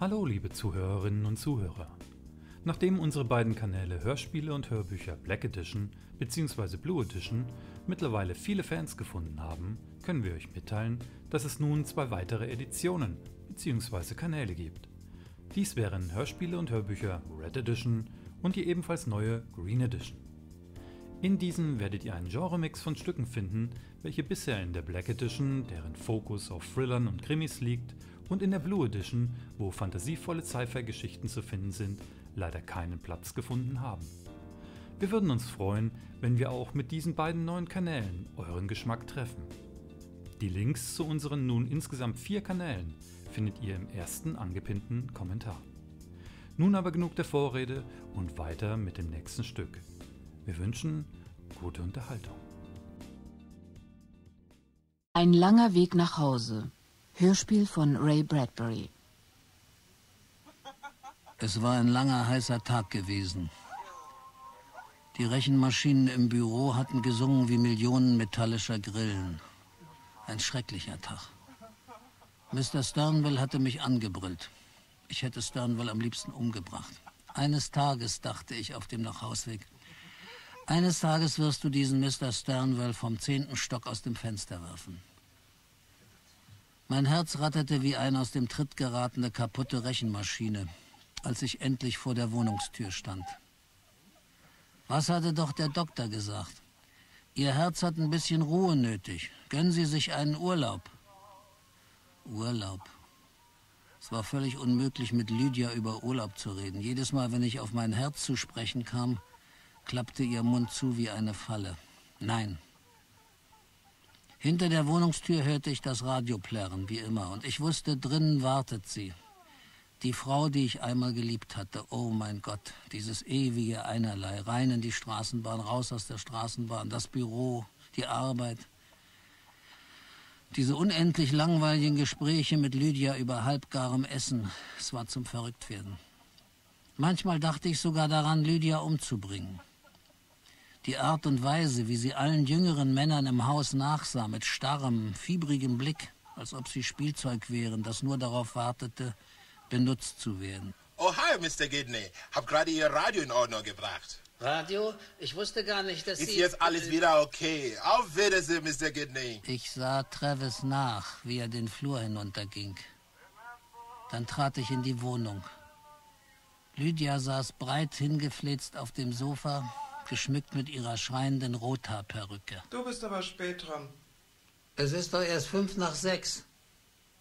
Hallo liebe Zuhörerinnen und Zuhörer. Nachdem unsere beiden Kanäle Hörspiele und Hörbücher Black Edition bzw. Blue Edition mittlerweile viele Fans gefunden haben, können wir euch mitteilen, dass es nun zwei weitere Editionen bzw. Kanäle gibt. Dies wären Hörspiele und Hörbücher Red Edition und die ebenfalls neue Green Edition. In diesen werdet ihr einen Genremix von Stücken finden, welche bisher in der Black Edition, deren Fokus auf Thrillern und Krimis liegt, und in der Blue Edition, wo fantasievolle Sci-Fi-Geschichten zu finden sind, leider keinen Platz gefunden haben. Wir würden uns freuen, wenn wir auch mit diesen beiden neuen Kanälen euren Geschmack treffen. Die Links zu unseren nun insgesamt vier Kanälen findet ihr im ersten angepinnten Kommentar. Nun aber genug der Vorrede und weiter mit dem nächsten Stück. Wir wünschen gute Unterhaltung. Ein langer Weg nach Hause. Hörspiel von Ray Bradbury. Es war ein langer, heißer Tag gewesen. Die Rechenmaschinen im Büro hatten gesungen wie Millionen metallischer Grillen. Ein schrecklicher Tag. Mr. Sternwell hatte mich angebrüllt. Ich hätte Sternwell am liebsten umgebracht. Eines Tages, dachte ich auf dem Nachhausweg, eines Tages wirst du diesen Mr. Sternwell vom zehnten Stock aus dem Fenster werfen. Mein Herz ratterte wie eine aus dem Tritt geratene kaputte Rechenmaschine, als ich endlich vor der Wohnungstür stand. Was hatte doch der Doktor gesagt? Ihr Herz hat ein bisschen Ruhe nötig. Gönnen Sie sich einen Urlaub. Urlaub. Es war völlig unmöglich, mit Lydia über Urlaub zu reden. Jedes Mal, wenn ich auf mein Herz zu sprechen kam, klappte ihr Mund zu wie eine Falle. Nein. Hinter der Wohnungstür hörte ich das Radio plärren, wie immer, und ich wusste, drinnen wartet sie. Die Frau, die ich einmal geliebt hatte, oh mein Gott, dieses ewige Einerlei, rein in die Straßenbahn, raus aus der Straßenbahn, das Büro, die Arbeit. Diese unendlich langweiligen Gespräche mit Lydia über halbgarem Essen, es war zum Verrücktwerden. Manchmal dachte ich sogar daran, Lydia umzubringen. Die Art und Weise, wie sie allen jüngeren Männern im Haus nachsah, mit starrem, fiebrigem Blick, als ob sie Spielzeug wären, das nur darauf wartete, benutzt zu werden. Oh, hi, Mr. Gidney. Hab gerade Ihr Radio in Ordnung gebracht. Radio? Ich wusste gar nicht, dass Ist Sie... jetzt alles wieder okay. Auf Wiedersehen, Mr. Gidney. Ich sah Travis nach, wie er den Flur hinunterging. Dann trat ich in die Wohnung. Lydia saß breit hingeflitzt auf dem Sofa, geschmückt mit ihrer schreienden Rothaarperücke. Du bist aber spät dran. Es ist doch erst fünf nach sechs.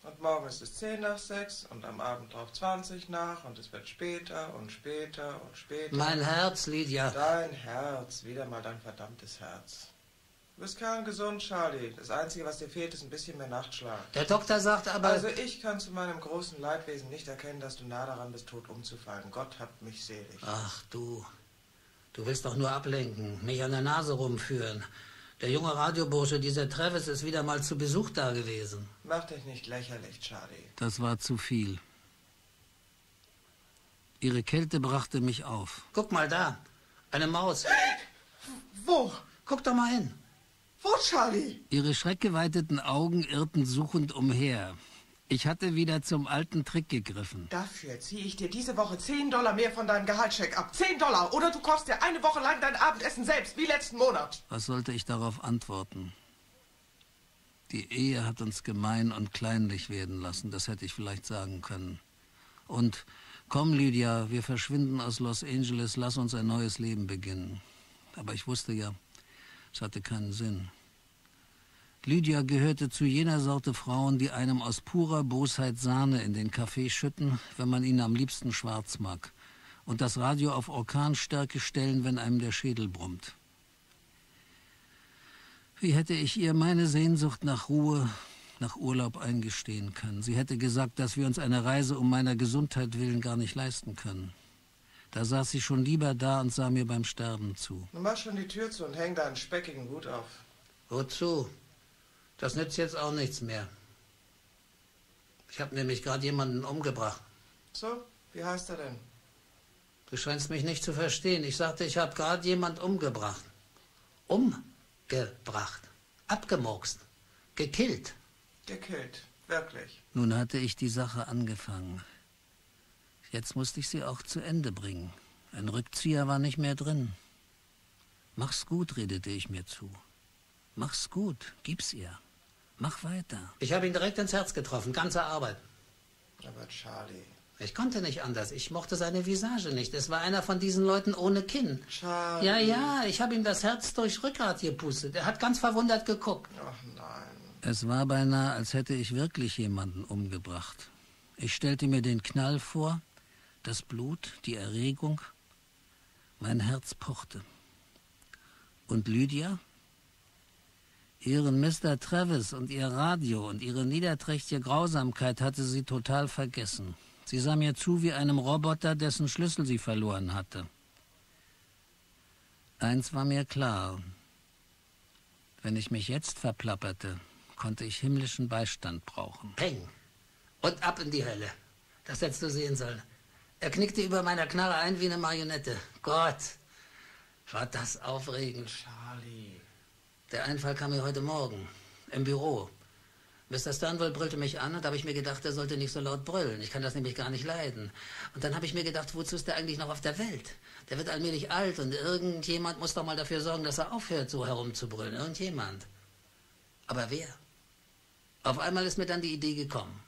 Und morgen ist es 10 nach 6 und am Abend drauf 20 nach und es wird später und später und später. Mein Herz, Lydia. Dein Herz, wieder mal dein verdammtes Herz. Du bist kerngesund, Charlie. Das Einzige, was dir fehlt, ist ein bisschen mehr Nachtschlaf. Der Doktor sagt aber... Also ich kann zu meinem großen Leidwesen nicht erkennen, dass du nah daran bist, tot umzufallen. Gott hat mich selig. Ach du, du willst doch nur ablenken, mich an der Nase rumführen. Der junge Radiobursche, dieser Travis, ist wieder mal zu Besuch da gewesen. Mach dich nicht lächerlich, Charlie. Das war zu viel. Ihre Kälte brachte mich auf. Guck mal da, eine Maus. Wo? Guck doch mal hin. Wo, Charlie? Ihre schreckgeweiteten Augen irrten suchend umher. Ich hatte wieder zum alten Trick gegriffen. Dafür ziehe ich dir diese Woche 10 Dollar mehr von deinem Gehaltscheck ab. 10 Dollar! Oder du kochst dir eine Woche lang dein Abendessen selbst, wie letzten Monat. Was sollte ich darauf antworten? Die Ehe hat uns gemein und kleinlich werden lassen, das hätte ich vielleicht sagen können. Und komm, Lydia, wir verschwinden aus Los Angeles, lass uns ein neues Leben beginnen. Aber ich wusste ja, es hatte keinen Sinn. Lydia gehörte zu jener Sorte Frauen, die einem aus purer Bosheit Sahne in den Kaffee schütten, wenn man ihn am liebsten schwarz mag, und das Radio auf Orkanstärke stellen, wenn einem der Schädel brummt. Wie hätte ich ihr meine Sehnsucht nach Ruhe, nach Urlaub eingestehen können? Sie hätte gesagt, dass wir uns eine Reise um meiner Gesundheit willen gar nicht leisten können. Da saß sie schon lieber da und sah mir beim Sterben zu. Nun mach schon die Tür zu und häng deinen speckigen Hut auf. Wozu? Das nützt jetzt auch nichts mehr. Ich habe nämlich gerade jemanden umgebracht. So, wie heißt er denn? Du scheinst mich nicht zu verstehen. Ich sagte, ich habe gerade jemand umgebracht. Umgebracht. Abgemurkst. Gekillt. Gekillt. Wirklich. Nun hatte ich die Sache angefangen. Jetzt musste ich sie auch zu Ende bringen. Ein Rückzieher war nicht mehr drin. Mach's gut, redete ich mir zu. Mach's gut, gib's ihr. Mach weiter. Ich habe ihn direkt ins Herz getroffen, ganze Arbeit. Aber Charlie. Ich konnte nicht anders. Ich mochte seine Visage nicht. Es war einer von diesen Leuten ohne Kinn. Charlie. Ja, ja, ich habe ihm das Herz durchs Rückgrat gepustet. Er hat ganz verwundert geguckt. Ach nein. Es war beinahe, als hätte ich wirklich jemanden umgebracht. Ich stellte mir den Knall vor, das Blut, die Erregung. Mein Herz pochte. Und Lydia? Ihren Mr. Travis und ihr Radio und ihre niederträchtige Grausamkeit hatte sie total vergessen. Sie sah mir zu wie einem Roboter, dessen Schlüssel sie verloren hatte. Eins war mir klar. Wenn ich mich jetzt verplapperte, konnte ich himmlischen Beistand brauchen. Peng. Und ab in die Hölle. Das hättest du sehen sollen. Er knickte über meiner Knarre ein wie eine Marionette. Gott, war das aufregend. Charlie. Der Einfall kam mir heute Morgen im Büro. Mr. Sternwell brüllte mich an und da habe ich mir gedacht, er sollte nicht so laut brüllen. Ich kann das nämlich gar nicht leiden. Und dann habe ich mir gedacht, wozu ist er eigentlich noch auf der Welt? Der wird allmählich alt und irgendjemand muss doch mal dafür sorgen, dass er aufhört, so herumzubrüllen. Irgendjemand. Aber wer? Auf einmal ist mir dann die Idee gekommen.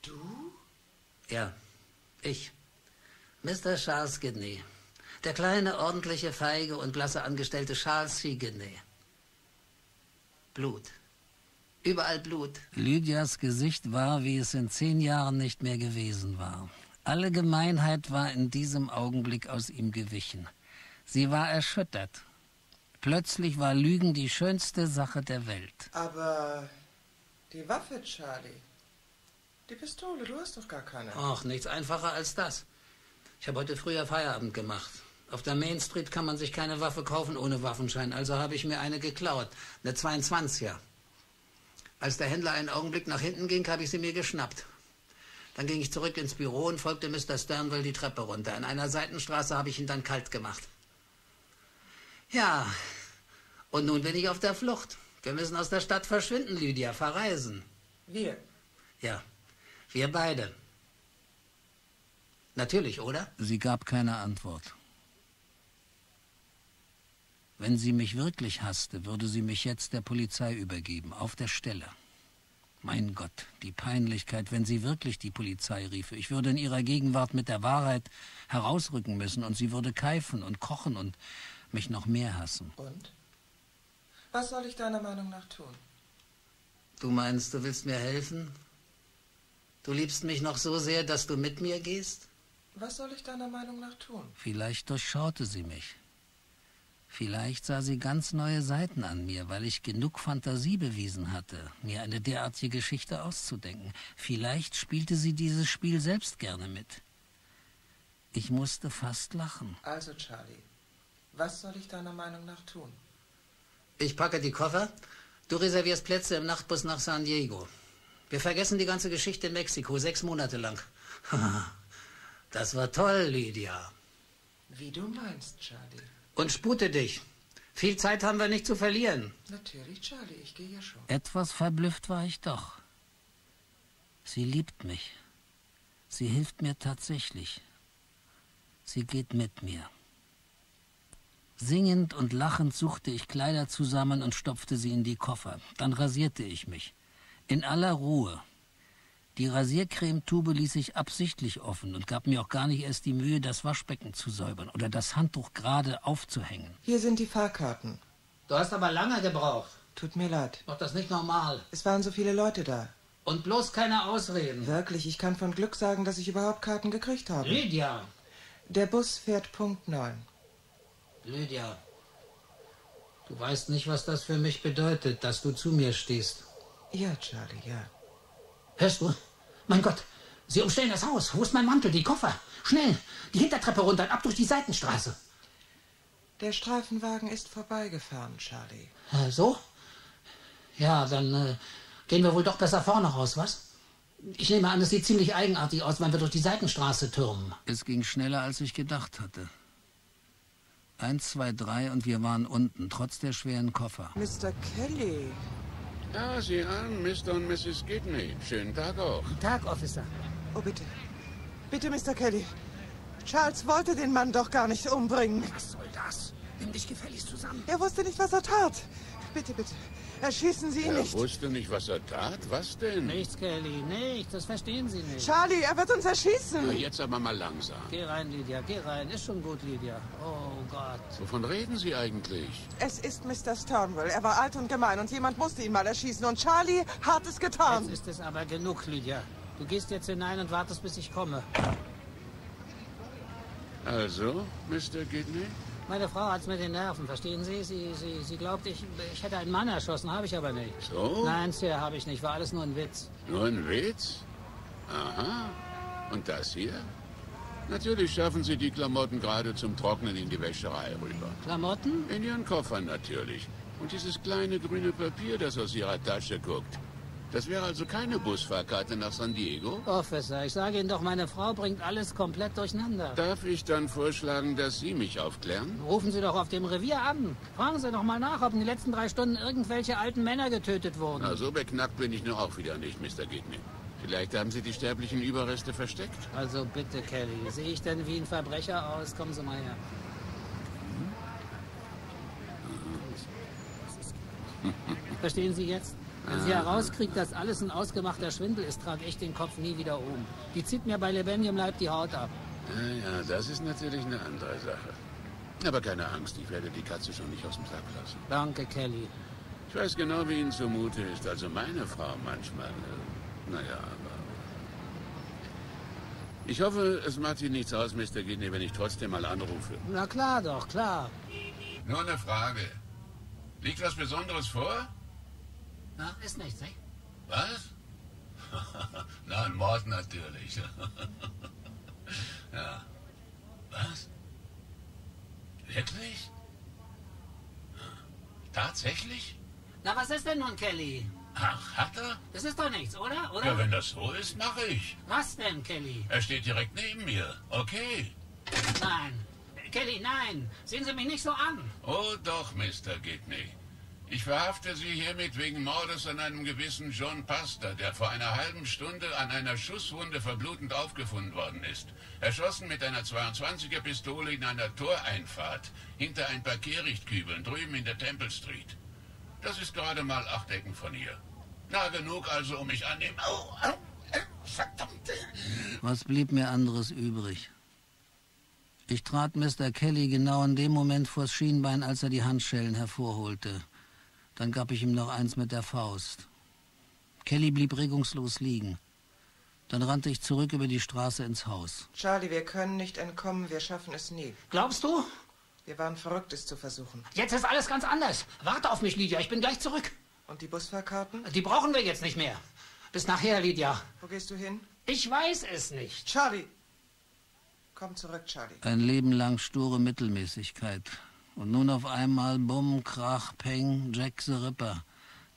Du? Ja, ich. Mr. Charles Gidney. Der kleine, ordentliche, feige und blasse Angestellte Charles. Gidney. Blut. Überall Blut. Lydias Gesicht war, wie es in zehn Jahren nicht mehr gewesen war. Alle Gemeinheit war in diesem Augenblick aus ihm gewichen. Sie war erschüttert. Plötzlich war Lügen die schönste Sache der Welt. Aber die Waffe, Charlie. Die Pistole, du hast doch gar keine. Ach, nichts einfacher als das. Ich habe heute früher Feierabend gemacht. Auf der Main Street kann man sich keine Waffe kaufen ohne Waffenschein, also habe ich mir eine geklaut. Eine 22er. Als der Händler einen Augenblick nach hinten ging, habe ich sie mir geschnappt. Dann ging ich zurück ins Büro und folgte Mr. Sternwell die Treppe runter. In einer Seitenstraße habe ich ihn dann kalt gemacht. Ja, und nun bin ich auf der Flucht. Wir müssen aus der Stadt verschwinden, Lydia, verreisen. Wir. Ja, wir beide. Natürlich, oder? Sie gab keine Antwort. Wenn sie mich wirklich hasste, würde sie mich jetzt der Polizei übergeben, auf der Stelle. Mein Gott, die Peinlichkeit, wenn sie wirklich die Polizei riefe. Ich würde in ihrer Gegenwart mit der Wahrheit herausrücken müssen und sie würde keifen und kochen und mich noch mehr hassen. Und? Was soll ich deiner Meinung nach tun? Du meinst, du willst mir helfen? Du liebst mich noch so sehr, dass du mit mir gehst? Was soll ich deiner Meinung nach tun? Vielleicht durchschaute sie mich. Vielleicht sah sie ganz neue Seiten an mir, weil ich genug Fantasie bewiesen hatte, mir eine derartige Geschichte auszudenken. Vielleicht spielte sie dieses Spiel selbst gerne mit. Ich musste fast lachen. Also, Charlie, was soll ich deiner Meinung nach tun? Ich packe die Koffer. Du reservierst Plätze im Nachtbus nach San Diego. Wir vergessen die ganze Geschichte in Mexiko, sechs Monate lang. Das war toll, Lydia. Wie du meinst, Charlie. Und spute dich. Viel Zeit haben wir nicht zu verlieren. Natürlich, Charlie, ich gehe ja schon. Etwas verblüfft war ich doch. Sie liebt mich. Sie hilft mir tatsächlich. Sie geht mit mir. Singend und lachend suchte ich Kleider zusammen und stopfte sie in die Koffer. Dann rasierte ich mich. In aller Ruhe. Die Rasiercremetube ließ ich absichtlich offen und gab mir auch gar nicht erst die Mühe, das Waschbecken zu säubern oder das Handtuch gerade aufzuhängen. Hier sind die Fahrkarten. Du hast aber lange gebraucht. Tut mir leid. Doch das nicht normal. Es waren so viele Leute da. Und bloß keine Ausreden. Wirklich, ich kann von Glück sagen, dass ich überhaupt Karten gekriegt habe. Lydia. Der Bus fährt Punkt 9. Lydia. Du weißt nicht, was das für mich bedeutet, dass du zu mir stehst. Ja, Charlie, ja. Hörst du? Mein Gott, sie umstellen das Haus. Wo ist mein Mantel, die Koffer? Schnell, die Hintertreppe runter und ab durch die Seitenstraße. Der Streifenwagen ist vorbeigefahren, Charlie. Äh, so? Ja, dann äh, gehen wir wohl doch besser vorne raus, was? Ich nehme an, es sieht ziemlich eigenartig aus, wenn wir durch die Seitenstraße türmen. Es ging schneller, als ich gedacht hatte. Eins, zwei, drei und wir waren unten, trotz der schweren Koffer. Mr. Kelly. Ah, sieh an, Mr. und Mrs. Gidney. Schönen Tag auch. Guten Tag, Officer. Oh, bitte. Bitte, Mr. Kelly. Charles wollte den Mann doch gar nicht umbringen. Was soll das? Nimm dich gefälligst zusammen. Er wusste nicht, was er tat. Bitte, bitte. Erschießen Sie ihn Er nicht. wusste nicht, was er tat. Was denn? Nichts, Kelly, nichts. Das verstehen Sie nicht. Charlie, er wird uns Na, erschießen. jetzt aber mal langsam. Geh rein, Lydia, geh rein. Ist schon gut, Lydia. Oh Gott. Wovon reden Sie eigentlich? Es ist Mr. Stonewall. Er war alt und gemein und jemand musste ihn mal erschießen. Und Charlie hat es getan. Jetzt ist es aber genug, Lydia. Du gehst jetzt hinein und wartest, bis ich komme. Also, Mr. Gidney? Meine Frau hat's mit den Nerven, verstehen Sie? Sie, sie, sie glaubt, ich, ich hätte einen Mann erschossen, habe ich aber nicht. So? Nein, Sir, habe ich nicht. War alles nur ein Witz. Nur ein Witz? Aha. Und das hier? Natürlich schaffen Sie die Klamotten gerade zum Trocknen in die Wäscherei rüber. Klamotten? In Ihren Koffern natürlich. Und dieses kleine grüne Papier, das aus Ihrer Tasche guckt. Das wäre also keine Busfahrkarte nach San Diego? Officer, ich sage Ihnen doch, meine Frau bringt alles komplett durcheinander. Darf ich dann vorschlagen, dass Sie mich aufklären? Rufen Sie doch auf dem Revier an. Fragen Sie doch mal nach, ob in den letzten drei Stunden irgendwelche alten Männer getötet wurden. Na, so beknackt bin ich nur auch wieder nicht, Mr. Gidney. Vielleicht haben Sie die sterblichen Überreste versteckt. Also bitte, Kelly. Sehe ich denn wie ein Verbrecher aus? Kommen Sie mal her. Verstehen Sie jetzt? Wenn sie herauskriegt, dass alles ein ausgemachter Schwindel ist, trage ich den Kopf nie wieder um. Die zieht mir bei lebendigem Leib die Haut ab. Ja, ja, das ist natürlich eine andere Sache. Aber keine Angst, ich werde die Katze schon nicht aus dem Sack lassen. Danke, Kelly. Ich weiß genau, wie Ihnen zumute ist. Also meine Frau manchmal. Äh, naja, aber... Ich hoffe, es macht Ihnen nichts aus, Mr. Gidney, wenn ich trotzdem mal anrufe. Na klar doch, klar. Nur eine Frage. Liegt was Besonderes vor? Na, ist nichts, eh? Was? Na, ein Mord natürlich. ja. Was? Wirklich? Tatsächlich? Na, was ist denn nun, Kelly? Ach, hat er? Das ist doch nichts, oder? Oder? Ja, wenn das so ist, mache ich. Was denn, Kelly? Er steht direkt neben mir. Okay. Nein. Kelly, nein. Sehen Sie mich nicht so an. Oh doch, Mr. Gidney. Ich verhafte Sie hiermit wegen Mordes an einem gewissen John Pastor, der vor einer halben Stunde an einer Schusswunde verblutend aufgefunden worden ist. Erschossen mit einer 22er Pistole in einer Toreinfahrt hinter ein paar Kehrichtkübeln drüben in der Temple Street. Das ist gerade mal acht Ecken von hier. Na, genug also, um mich annehmen. Au, au, au, verdammt. Was blieb mir anderes übrig? Ich trat Mr. Kelly genau in dem Moment vors Schienbein, als er die Handschellen hervorholte. Dann gab ich ihm noch eins mit der Faust. Kelly blieb regungslos liegen. Dann rannte ich zurück über die Straße ins Haus. Charlie, wir können nicht entkommen. Wir schaffen es nie. Glaubst du? Wir waren verrückt, es zu versuchen. Jetzt ist alles ganz anders. Warte auf mich, Lydia. Ich bin gleich zurück. Und die Busfahrkarten? Die brauchen wir jetzt nicht mehr. Bis nachher, Lydia. Wo gehst du hin? Ich weiß es nicht. Charlie! Komm zurück, Charlie. Ein Leben lang sture Mittelmäßigkeit. Und nun auf einmal Bumm, Krach, Peng, Jack the Ripper.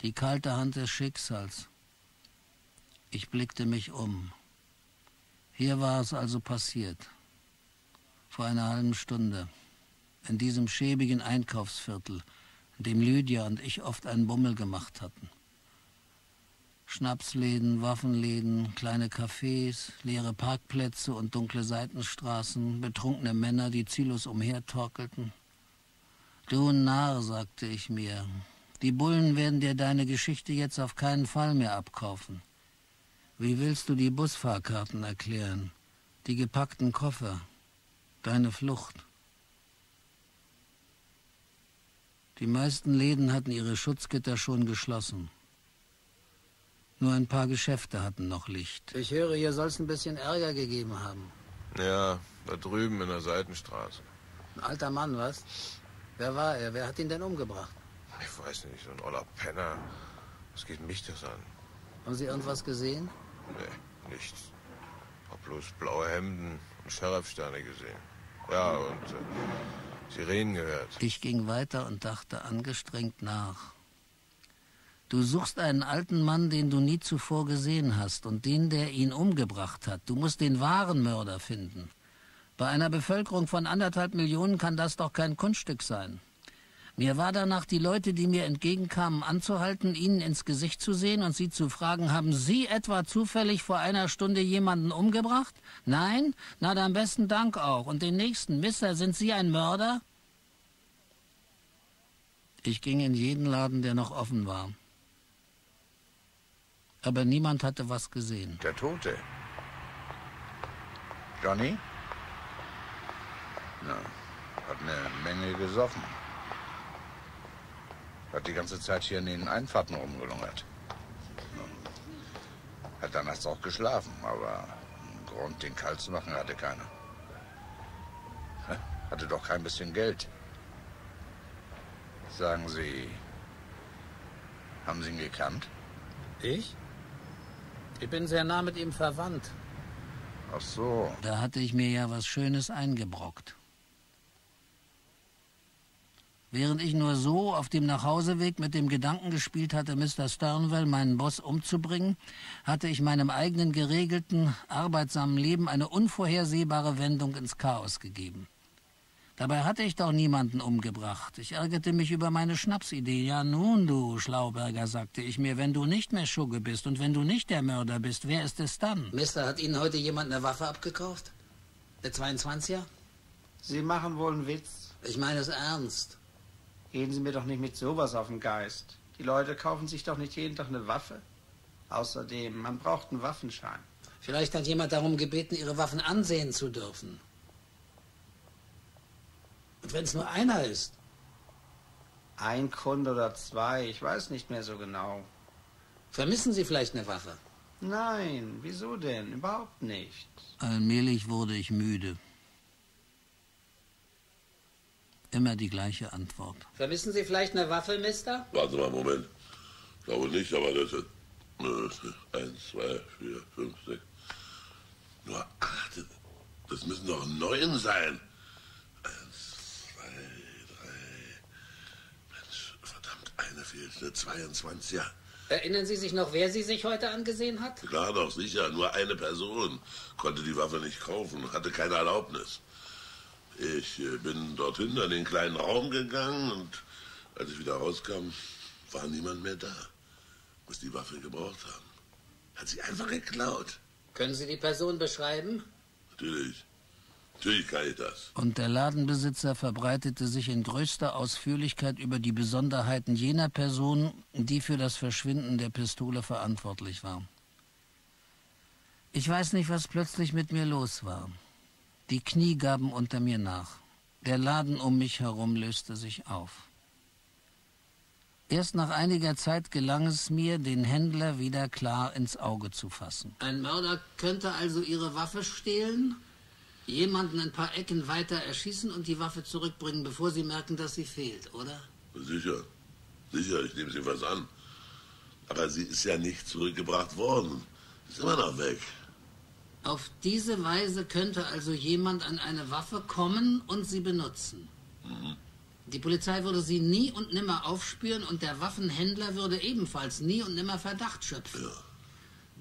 Die kalte Hand des Schicksals. Ich blickte mich um. Hier war es also passiert. Vor einer halben Stunde. In diesem schäbigen Einkaufsviertel, in dem Lydia und ich oft einen Bummel gemacht hatten. Schnapsläden, Waffenläden, kleine Cafés, leere Parkplätze und dunkle Seitenstraßen, betrunkene Männer, die ziellos umhertorkelten. Du Narr, sagte ich mir, die Bullen werden dir deine Geschichte jetzt auf keinen Fall mehr abkaufen. Wie willst du die Busfahrkarten erklären, die gepackten Koffer, deine Flucht? Die meisten Läden hatten ihre Schutzgitter schon geschlossen. Nur ein paar Geschäfte hatten noch Licht. Ich höre, hier soll es ein bisschen Ärger gegeben haben. Ja, da drüben in der Seitenstraße. Ein alter Mann, was? Wer war er? Wer hat ihn denn umgebracht? Ich weiß nicht, so ein oller Penner. Was geht mich das an? Haben Sie irgendwas gesehen? Nee, nichts. Hab bloß blaue Hemden und Sheriffsterne gesehen. Ja, und äh, Sirenen gehört. Ich ging weiter und dachte angestrengt nach. Du suchst einen alten Mann, den du nie zuvor gesehen hast, und den, der ihn umgebracht hat. Du musst den wahren Mörder finden. Bei einer Bevölkerung von anderthalb Millionen kann das doch kein Kunststück sein. Mir war danach, die Leute, die mir entgegenkamen, anzuhalten, ihnen ins Gesicht zu sehen und sie zu fragen, haben Sie etwa zufällig vor einer Stunde jemanden umgebracht? Nein? Na, dann besten Dank auch. Und den nächsten, Mister, sind Sie ein Mörder? Ich ging in jeden Laden, der noch offen war. Aber niemand hatte was gesehen. Der Tote. Johnny? Na, hat eine Menge gesoffen. Hat die ganze Zeit hier in den Einfahrten rumgelungert. Hat dann nachts auch geschlafen, aber einen Grund, den kalt zu machen, hatte keiner. Hatte doch kein bisschen Geld. Sagen Sie, haben Sie ihn gekannt? Ich? Ich bin sehr nah mit ihm verwandt. Ach so. Da hatte ich mir ja was Schönes eingebrockt. Während ich nur so auf dem Nachhauseweg mit dem Gedanken gespielt hatte, Mr. Sternwell, meinen Boss, umzubringen, hatte ich meinem eigenen geregelten, arbeitsamen Leben eine unvorhersehbare Wendung ins Chaos gegeben. Dabei hatte ich doch niemanden umgebracht. Ich ärgerte mich über meine Schnapsidee. Ja nun, du Schlauberger, sagte ich mir, wenn du nicht mehr Schugge bist und wenn du nicht der Mörder bist, wer ist es dann? Mister, hat Ihnen heute jemand eine Waffe abgekauft? Der 22er? Sie machen wohl einen Witz. Ich meine es ernst. Gehen Sie mir doch nicht mit sowas auf den Geist. Die Leute kaufen sich doch nicht jeden Tag eine Waffe. Außerdem, man braucht einen Waffenschein. Vielleicht hat jemand darum gebeten, Ihre Waffen ansehen zu dürfen. Und wenn es nur einer ist? Ein Kunde oder zwei, ich weiß nicht mehr so genau. Vermissen Sie vielleicht eine Waffe? Nein, wieso denn? Überhaupt nicht. Allmählich wurde ich müde. Immer die gleiche Antwort. Vermissen Sie vielleicht eine Waffe, Mister? Warten Sie mal einen Moment. Ich glaube nicht, aber das ist. Eins, zwei, vier, fünf, sechs. Nur acht. Das müssen doch neun sein. Eins, zwei, drei. Mensch, verdammt, eine fehlt, eine 22er. Erinnern Sie sich noch, wer Sie sich heute angesehen hat? Klar doch, sicher. Nur eine Person konnte die Waffe nicht kaufen, hatte keine Erlaubnis. Ich äh, bin dorthin in den kleinen Raum gegangen und als ich wieder rauskam, war niemand mehr da. Muss die Waffe gebraucht haben. Hat sie einfach geklaut. Können Sie die Person beschreiben? Natürlich. Natürlich kann ich das. Und der Ladenbesitzer verbreitete sich in größter Ausführlichkeit über die Besonderheiten jener Person, die für das Verschwinden der Pistole verantwortlich war. Ich weiß nicht, was plötzlich mit mir los war. Die Knie gaben unter mir nach. Der Laden um mich herum löste sich auf. Erst nach einiger Zeit gelang es mir, den Händler wieder klar ins Auge zu fassen. Ein Mörder könnte also Ihre Waffe stehlen, jemanden ein paar Ecken weiter erschießen und die Waffe zurückbringen, bevor Sie merken, dass sie fehlt, oder? Sicher. Sicher, ich nehme sie was an. Aber sie ist ja nicht zurückgebracht worden. Ist immer noch weg. Auf diese Weise könnte also jemand an eine Waffe kommen und sie benutzen. Mhm. Die Polizei würde sie nie und nimmer aufspüren und der Waffenhändler würde ebenfalls nie und nimmer Verdacht schöpfen. Ja.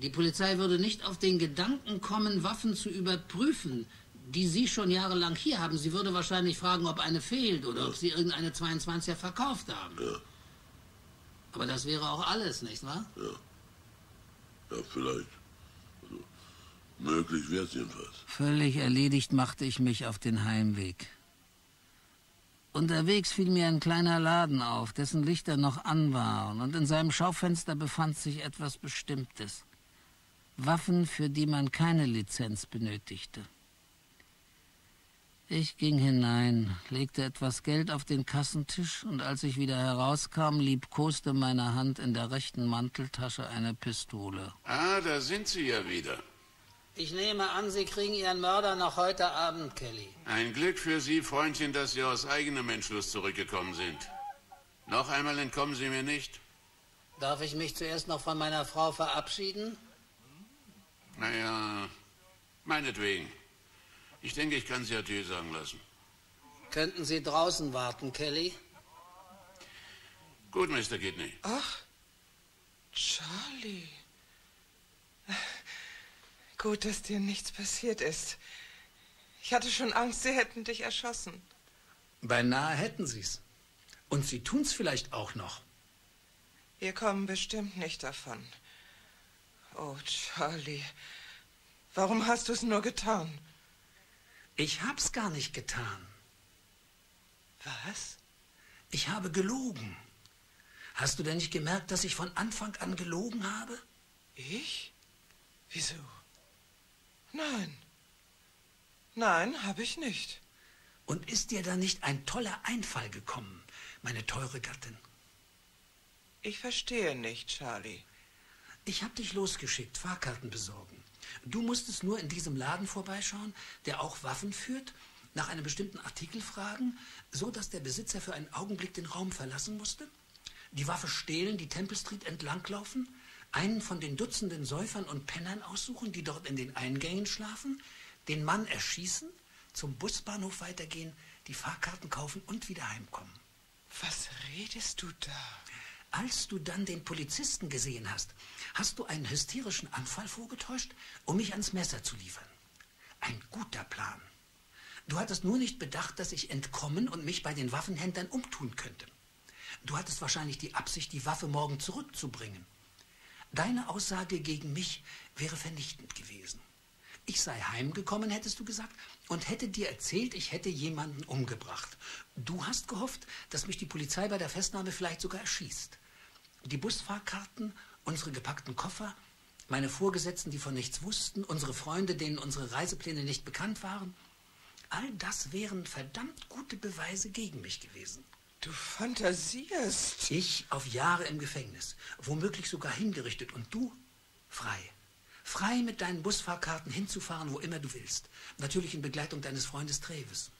Die Polizei würde nicht auf den Gedanken kommen, Waffen zu überprüfen, die Sie schon jahrelang hier haben. Sie würde wahrscheinlich fragen, ob eine fehlt oder Ja. ob Sie irgendeine 22er verkauft haben. Ja, Aber das wäre auch alles, nicht wahr? ja, vielleicht. Möglich wäre es jedenfalls. Völlig erledigt machte ich mich auf den Heimweg. Unterwegs fiel mir ein kleiner Laden auf, dessen Lichter noch an waren, und in seinem Schaufenster befand sich etwas Bestimmtes. Waffen, für die man keine Lizenz benötigte. Ich ging hinein, legte etwas Geld auf den Kassentisch, und als ich wieder herauskam, liebkoste meine Hand in der rechten Manteltasche eine Pistole. Ah, da sind Sie ja wieder. Ich nehme an, Sie kriegen Ihren Mörder noch heute Abend, Kelly. Ein Glück für Sie, Freundchen, dass Sie aus eigenem Entschluss zurückgekommen sind. Noch einmal entkommen Sie mir nicht. Darf ich mich zuerst noch von meiner Frau verabschieden? Naja, meinetwegen. Ich denke, ich kann Sie Adieu sagen lassen. Könnten Sie draußen warten, Kelly? Gut, Mr. Kidney. Ach, Charlie. Gut, dass dir nichts passiert ist. Ich hatte schon Angst, sie hätten dich erschossen. Beinahe hätten Sie's. Und sie tun's vielleicht auch noch. Wir kommen bestimmt nicht davon. Oh, Charlie. Warum hast du es nur getan? Ich hab's gar nicht getan. Was? Ich habe gelogen. Hast du denn nicht gemerkt, dass ich von Anfang an gelogen habe? Ich? Wieso? Nein. Nein, habe ich nicht. Und ist dir da nicht ein toller Einfall gekommen, meine teure Gattin? Ich verstehe nicht, Charlie. Ich hab dich losgeschickt, Fahrkarten besorgen. Du musstest nur in diesem Laden vorbeischauen, der auch Waffen führt, nach einem bestimmten Artikel fragen, so dass der Besitzer für einen Augenblick den Raum verlassen musste, die Waffe stehlen, die Temple Street entlanglaufen, einen von den Dutzenden Säufern und Pennern aussuchen, die dort in den Eingängen schlafen, den Mann erschießen, zum Busbahnhof weitergehen, die Fahrkarten kaufen und wieder heimkommen. Was redest du da? Als du dann den Polizisten gesehen hast, hast du einen hysterischen Anfall vorgetäuscht, um mich ans Messer zu liefern. Ein guter Plan. Du hattest nur nicht bedacht, dass ich entkommen und mich bei den Waffenhändlern umtun könnte. Du hattest wahrscheinlich die Absicht, die Waffe morgen zurückzubringen. Deine Aussage gegen mich wäre vernichtend gewesen. Ich sei heimgekommen, hättest du gesagt, und hätte dir erzählt, ich hätte jemanden umgebracht. Du hast gehofft, dass mich die Polizei bei der Festnahme vielleicht sogar erschießt. Die Busfahrkarten, unsere gepackten Koffer, meine Vorgesetzten, die von nichts wussten, unsere Freunde, denen unsere Reisepläne nicht bekannt waren, All das wären verdammt gute Beweise gegen mich gewesen. Du fantasierst. Ich auf Jahre im Gefängnis, womöglich sogar hingerichtet und du frei. Frei mit deinen Busfahrkarten hinzufahren, wo immer du willst. Natürlich in Begleitung deines Freundes Treves.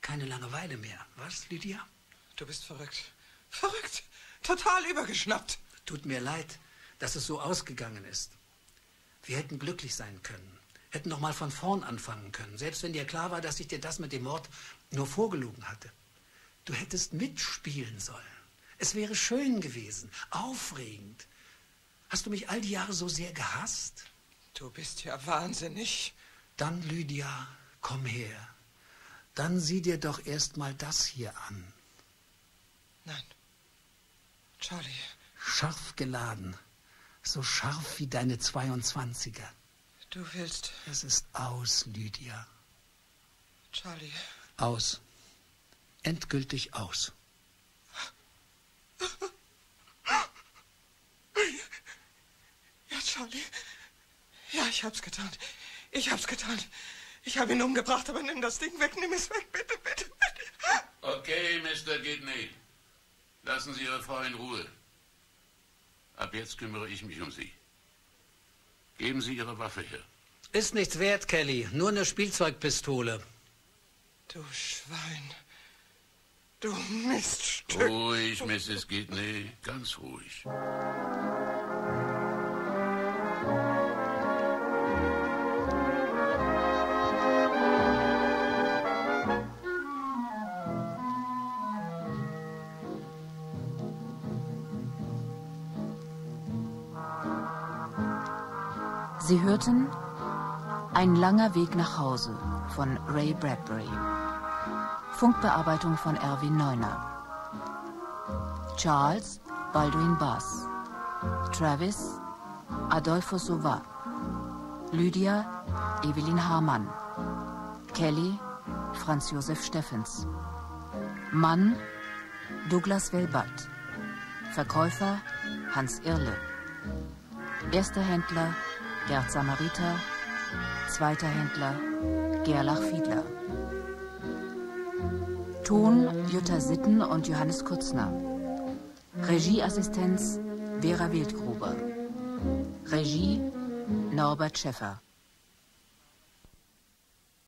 Keine Langeweile mehr, was, Lydia? Du bist verrückt. Verrückt. Total übergeschnappt. Tut mir leid, dass es so ausgegangen ist. Wir hätten glücklich sein können hätten noch mal von vorn anfangen können, selbst wenn dir klar war, dass ich dir das mit dem Mord nur vorgelogen hatte. Du hättest mitspielen sollen. Es wäre schön gewesen, aufregend. Hast du mich all die Jahre so sehr gehasst? Du bist ja wahnsinnig. Dann, Lydia, komm her. Dann sieh dir doch erst mal das hier an. Nein. Charlie. Scharf geladen. So scharf wie deine 22er. Du willst. Es ist aus, Lydia. Charlie. Aus. Endgültig aus. Ja, Charlie. Ja, ich hab's getan. Ich hab's getan. Ich habe ihn umgebracht, aber nimm das Ding weg, nimm es weg, bitte, bitte, bitte. Okay, Mr. Gidney. Lassen Sie Ihre Frau in Ruhe. Ab jetzt kümmere ich mich um Sie. Geben Sie Ihre Waffe her. Ist nichts wert, Kelly. Nur eine Spielzeugpistole. Du Schwein. Du Miststück. Ruhig, Mrs. Gidney. Ganz ruhig. Sie hörten Ein langer Weg nach Hause von Ray Bradbury. Funkbearbeitung von Erwin Neuner. Charles Baldwin Bass. Travis Adolfo Sova. Lydia Evelyn Hamann. Kelly Franz Josef Steffens. Mann Douglas Welbat. Verkäufer Hans Irle. Erster Händler Gerd Samariter, zweiter Händler Gerlach Fiedler. Ton Jutta Sitten und Johannes Kutzner. Regieassistenz Vera Wildgruber. Regie Norbert Schäffer.